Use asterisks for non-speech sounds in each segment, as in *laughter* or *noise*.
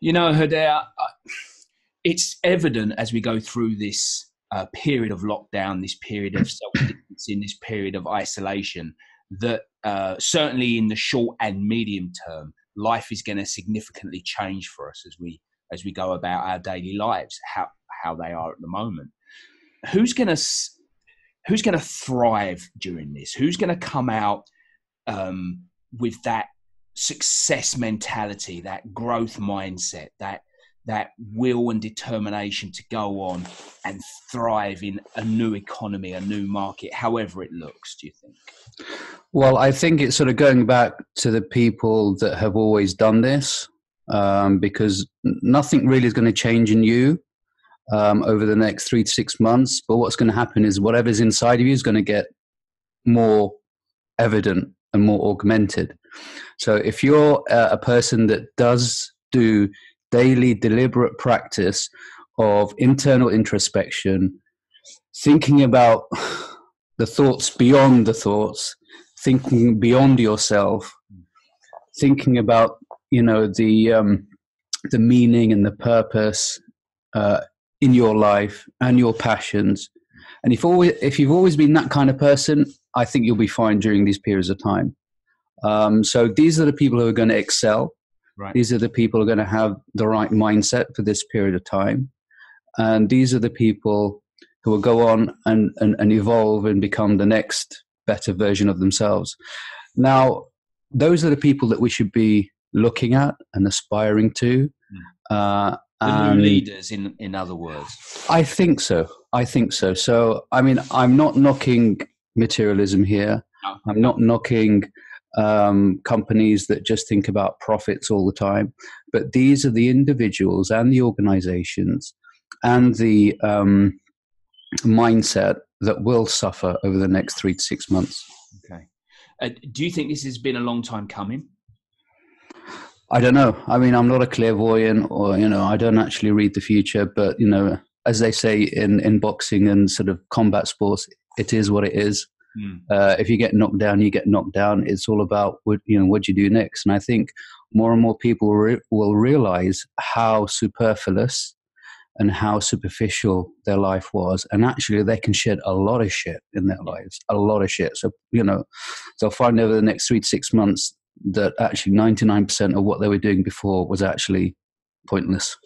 You know, Haidar, it's evident as we go through this uh, period of lockdown, this period of self distancing, this period of isolation, that uh, certainly in the short and medium term, life is going to significantly change for us as we as we go about our daily lives, how how they are at the moment. Who's going to who's going to thrive during this? Who's going to come out um, with that success mentality, that growth mindset, that that will and determination to go on and thrive in a new economy, a new market, however it looks, do you think? Well, I think it's sort of going back to the people that have always done this um, because nothing really is going to change in you um, over the next three to six months. But what's going to happen is whatever's inside of you is going to get more evident and more augmented. So if you're a person that does do daily deliberate practice of internal introspection, thinking about the thoughts beyond the thoughts, thinking beyond yourself, thinking about you know the um, the meaning and the purpose uh, in your life and your passions. And if always if you've always been that kind of person, I think you'll be fine during these periods of time. Um, so these are the people who are going to excel. Right. These are the people who are going to have the right mindset for this period of time. And these are the people who will go on and, and, and evolve and become the next better version of themselves. Now, those are the people that we should be looking at and aspiring to. Hmm. Uh, the new leaders, in in other words. I think so. I think so. So, I mean, I'm not knocking materialism here. No. I'm not knocking um, companies that just think about profits all the time. But these are the individuals and the organizations and the um, mindset that will suffer over the next three to six months. Okay. Uh, do you think this has been a long time coming? I don't know. I mean, I'm not a clairvoyant, or you know, I don't actually read the future. But you know, as they say in in boxing and sort of combat sports, it is what it is. Mm. Uh, if you get knocked down, you get knocked down. It's all about what you know what you do next. And I think more and more people re- will realize how superfluous and how superficial their life was, and actually they can shed a lot of shit in their lives, a lot of shit. So you know, they'll find over the next three to six months that actually ninety nine percent of what they were doing before was actually pointless.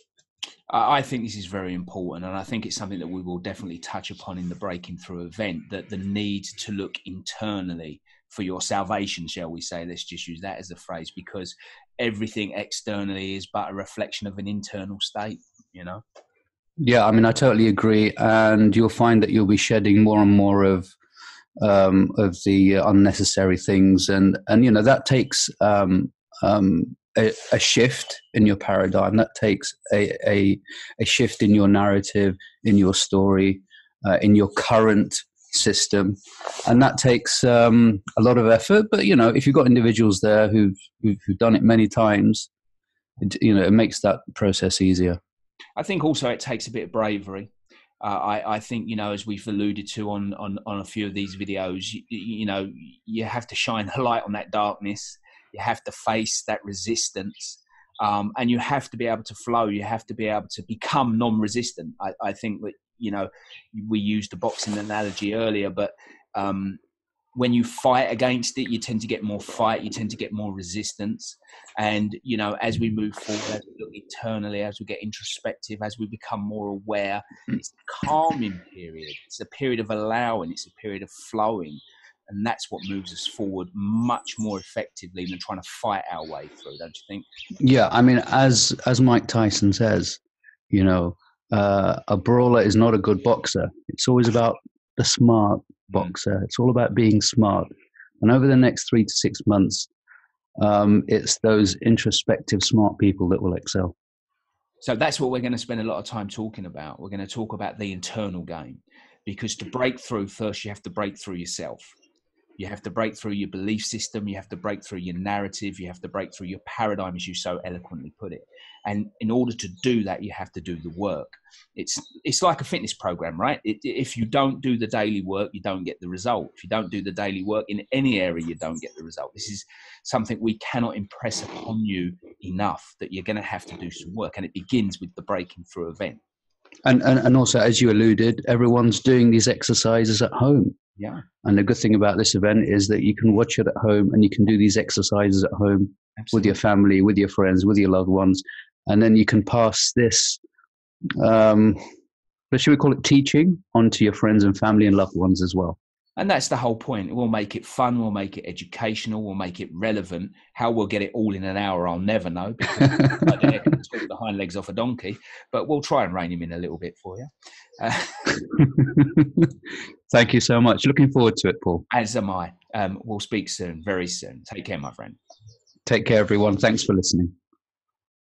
I think this is very important, and I think it's something that we will definitely touch upon in the breaking through event. That the need to look internally for your salvation, shall we say? Let's just use that as a phrase, because everything externally is but a reflection of an internal state. You know. Yeah, I mean, I totally agree, and you'll find that you'll be shedding more and more of um, of the unnecessary things, and and you know that takes um, um, a, a, shift in your paradigm. That takes a, a, a shift in your narrative, in your story, uh, in your current system, and that takes um, a lot of effort. But you know, if you've got individuals there who've who've, who've done it many times, it, you know, it makes that process easier. I think also it takes a bit of bravery. Uh, I, I, think you know, as we've alluded to on on, on a few of these videos, you, you know, you have to shine a light on that darkness you have to face that resistance. Um, and you have to be able to flow. You have to be able to become non-resistant. I, I think that you know we used the boxing analogy earlier, but um, when you fight against it, you tend to get more fight. You tend to get more resistance. And you know, as we move forward, as we look internally, as we get introspective, as we become more aware, it's a calming period. It's a period of allowing. It's a period of flowing and that's what moves us forward much more effectively than trying to fight our way through don't you think? Yeah i mean as as mike tyson says you know uh, a brawler is not a good boxer. It's always about the smart mm. boxer. It's all about being smart. And over the next three to six months um, it's those introspective smart people that will excel. So that's what we're going to spend a lot of time talking about. We're going to talk about the internal game because to break through first you have to break through yourself You have to break through your belief system. You have to break through your narrative. You have to break through your paradigm, as you so eloquently put it. And in order to do that, you have to do the work. It's it's like a fitness program, right? It, if you don't do the daily work, you don't get the result. If you don't do the daily work in any area, you don't get the result. This is something we cannot impress upon you enough that you're going to have to do some work, and it begins with the breaking through event. And, and and also, as you alluded, everyone's doing these exercises at home. Yeah. And the good thing about this event is that you can watch it at home and you can do these exercises at home Absolutely. with your family, with your friends, with your loved ones, and then you can pass this. Um, should we call it teaching onto your friends and family and loved ones as well? And that's the whole point. We'll make it fun. We'll make it educational. We'll make it relevant. How we'll get it all in an hour, I'll never know because *laughs* I talk the hind legs off a donkey. But we'll try and rein him in a little bit for you. Uh, *laughs* Thank you so much. Looking forward to it, Paul. As am I. Um, we'll speak soon, very soon. Take care, my friend. Take care, everyone. Thanks for listening.